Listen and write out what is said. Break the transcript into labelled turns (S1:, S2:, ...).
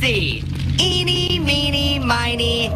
S1: see. Eeny, meeny, miny.